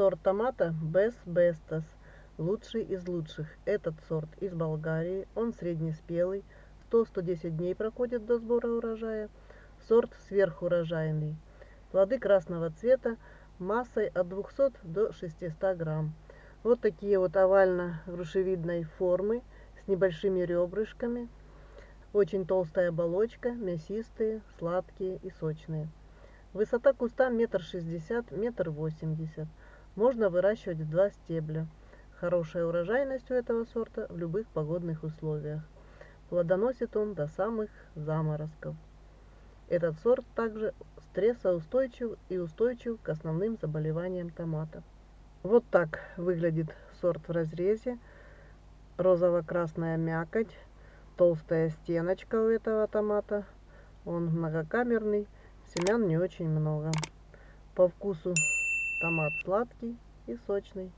сорт томата Best Bestas, лучший из лучших. Этот сорт из Болгарии, он среднеспелый, 100-110 дней проходит до сбора урожая. Сорт сверхурожайный. Плоды красного цвета массой от 200 до 600 грамм. Вот такие вот овально-грушевидной формы с небольшими ребрышками. Очень толстая оболочка, мясистые, сладкие и сочные. Высота куста метр шестьдесят, метр восемьдесят. Можно выращивать в два стебля. Хорошая урожайность у этого сорта в любых погодных условиях. Плодоносит он до самых заморозков. Этот сорт также стрессоустойчив и устойчив к основным заболеваниям томата. Вот так выглядит сорт в разрезе. Розово-красная мякоть, толстая стеночка у этого томата. Он многокамерный, семян не очень много. По вкусу томат сладкий и сочный.